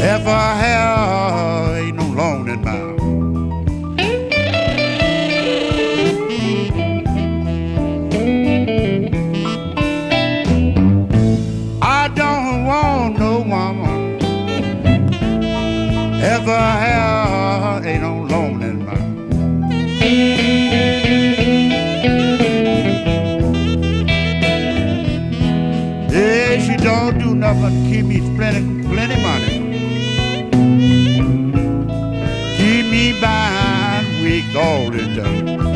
If I have, ain't no loan in. I have, ain't no in mine. Yeah, she don't do nothing keep me plenty, plenty money. Keep me behind weak all the time.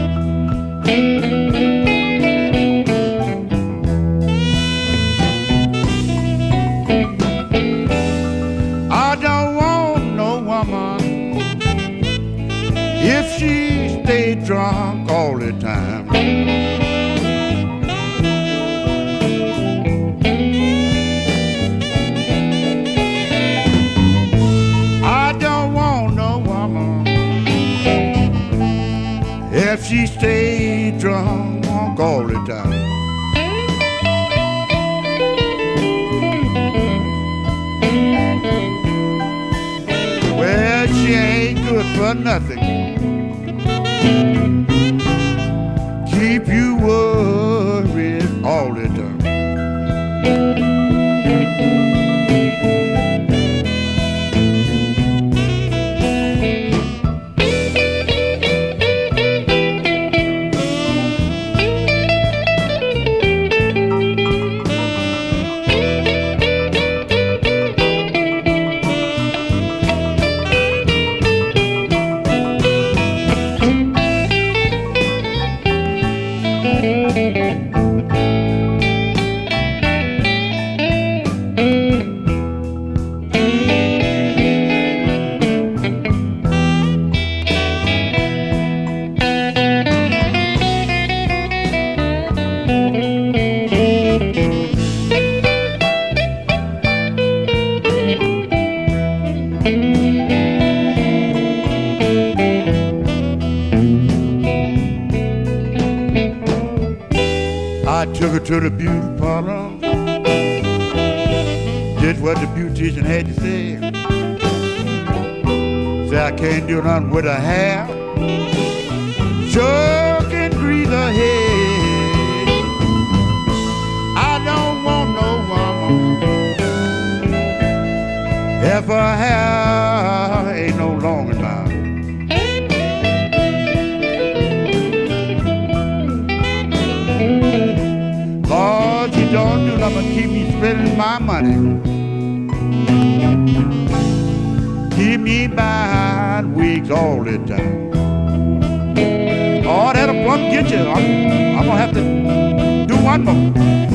If she stayed drunk all the time. I don't want no woman if she stayed drunk all the time. Well, she ain't good for nothing. Keep you worried I took her to the beauty parlor. Did what the beautician had to say. Say I can't do nothing with her hair. Sure can grease her head. I don't want no woman if her hair ain't no longer now. But keep me spending my money. Keep me behind wigs all the time. Oh, that'll plumb get you. I'm, I'm gonna have to do one more.